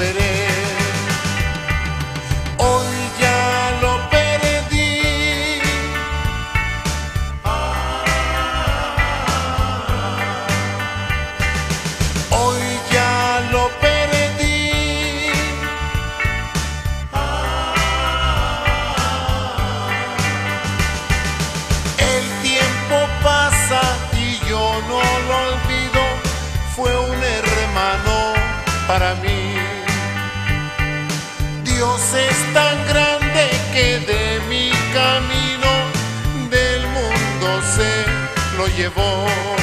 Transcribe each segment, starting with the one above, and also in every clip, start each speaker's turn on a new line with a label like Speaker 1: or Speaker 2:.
Speaker 1: jamás lo llevó.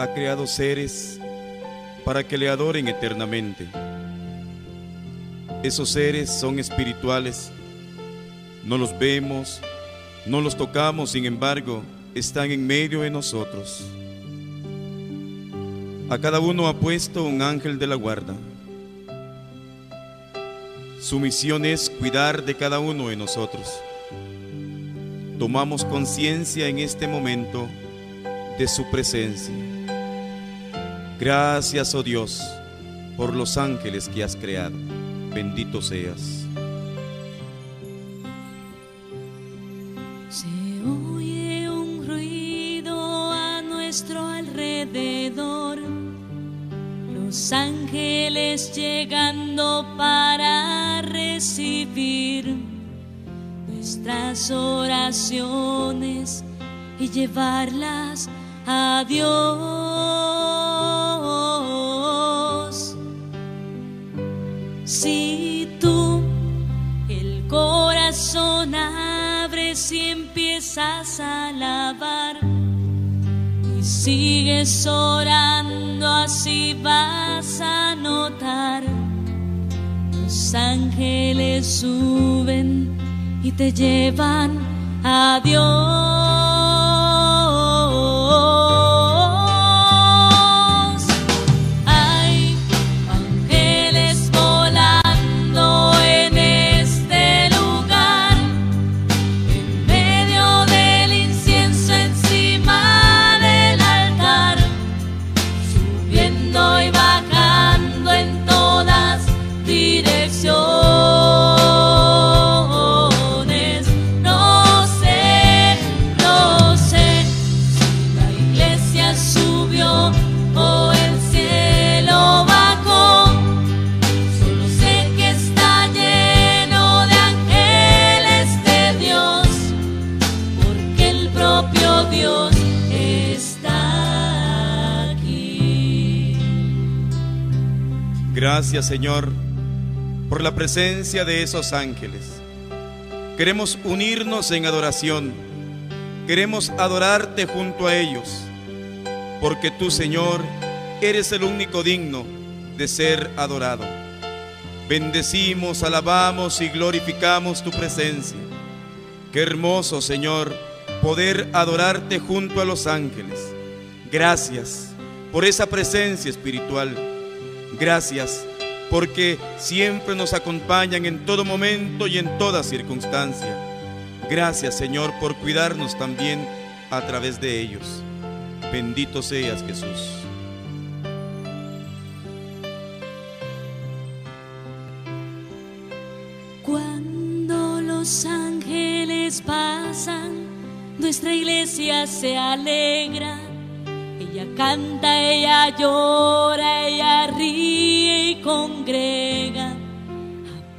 Speaker 1: Ha
Speaker 2: creado seres para que le adoren eternamente. Esos seres son espirituales, no los vemos, no los tocamos, sin embargo, están en medio de nosotros. A cada uno ha puesto un ángel de la guarda. Su misión es cuidar de cada uno de nosotros tomamos conciencia en este momento de su presencia. Gracias, oh Dios, por los ángeles que has creado. Bendito seas.
Speaker 3: Se oye un ruido a nuestro alrededor, los ángeles llegando para recibir nuestras oraciones y llevarlas a Dios. Empiezas a alabar y sigues orando, así vas a notar los ángeles suben y te llevan a Dios.
Speaker 2: Gracias Señor por la presencia de esos ángeles. Queremos unirnos en adoración. Queremos adorarte junto a ellos. Porque tú Señor eres el único digno de ser adorado. Bendecimos, alabamos y glorificamos tu presencia. Qué hermoso Señor poder adorarte junto a los ángeles. Gracias por esa presencia espiritual. Gracias porque siempre nos acompañan en todo momento y en toda circunstancia. Gracias Señor por cuidarnos también a través de ellos. Bendito seas Jesús.
Speaker 3: Cuando los ángeles pasan, nuestra iglesia se alegra. Ella canta, ella llora, ella ríe congrega.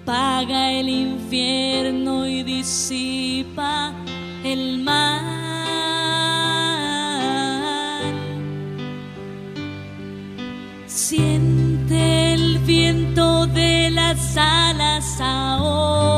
Speaker 3: Apaga el infierno y disipa el mal. Siente el viento de las alas ahora.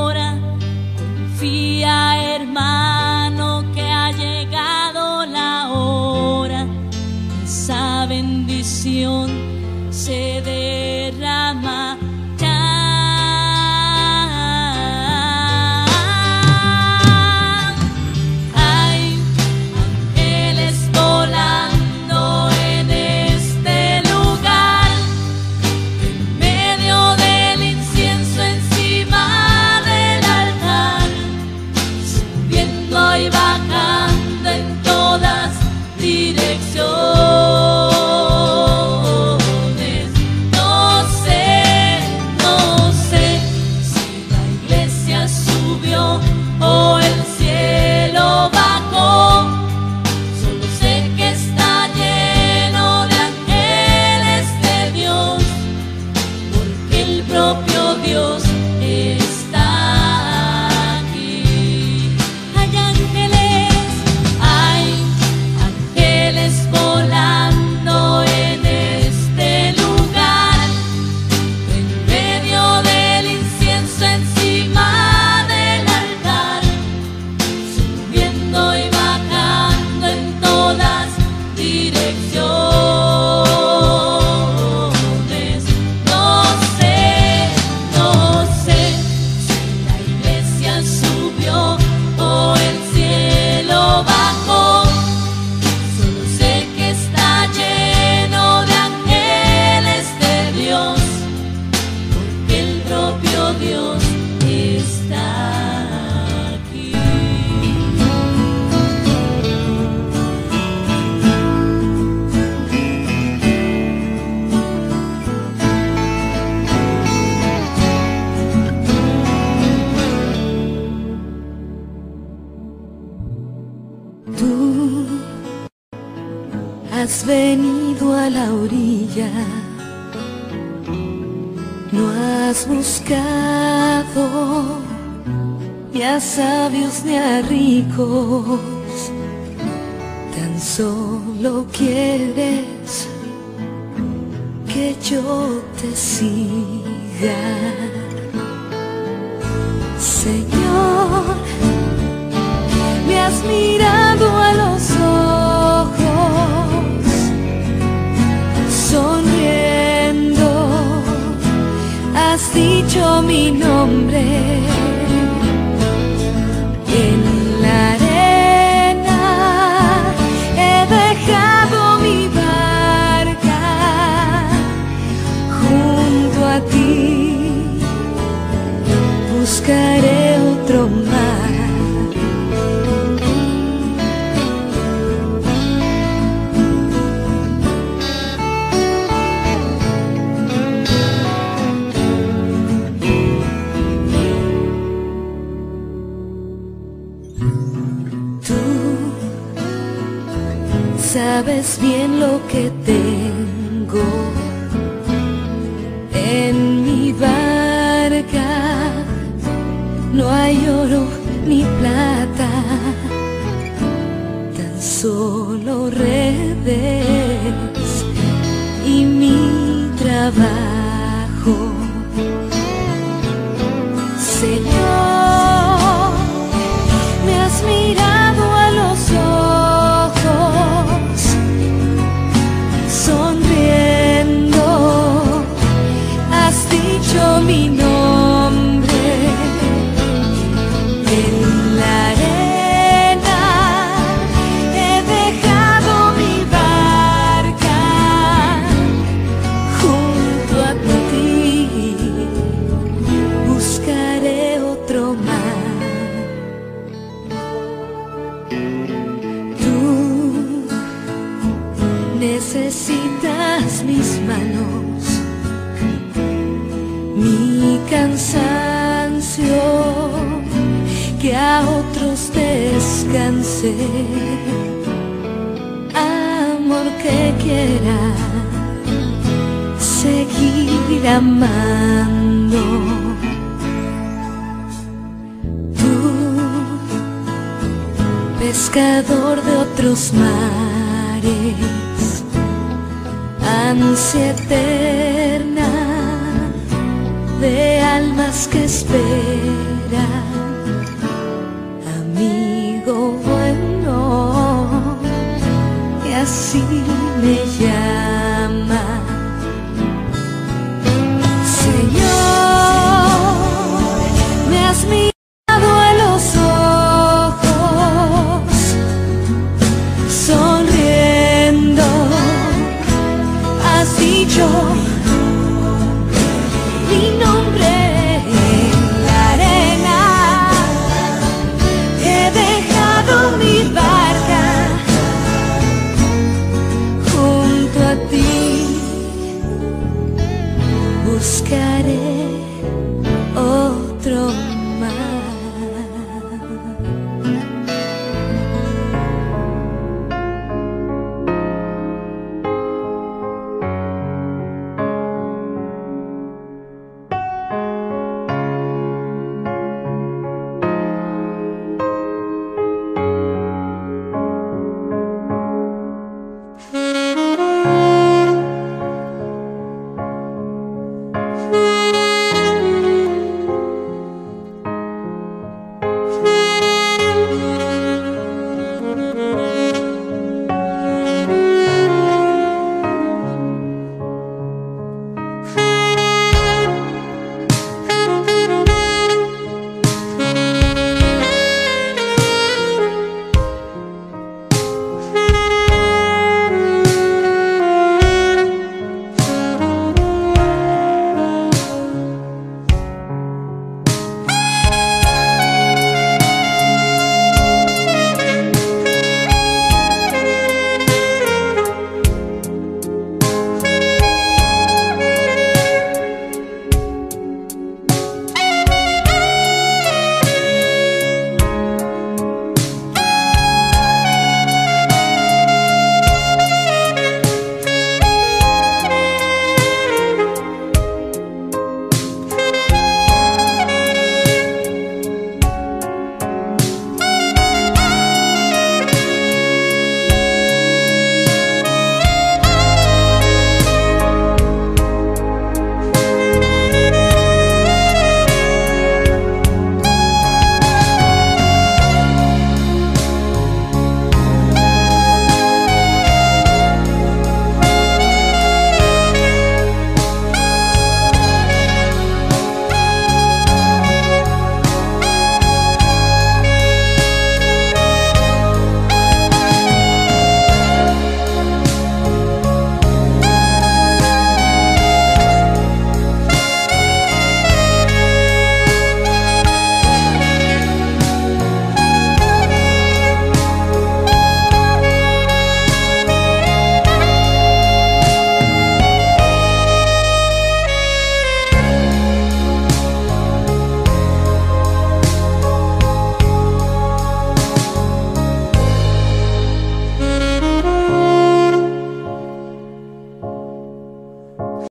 Speaker 4: Orilla, no has buscado ni a sabios ni a ricos, tan solo quieres que yo te siga. Señor, me has mirado a los dicho mi nombre. Sabes bien lo que tengo en mi barca. No hay oro ni plata, tan solo redes y mi trabajo.
Speaker 3: Quiera seguir amando. Tú, pescador de otros mares, ansia eterna de almas que esperan, amigo bueno, y así Về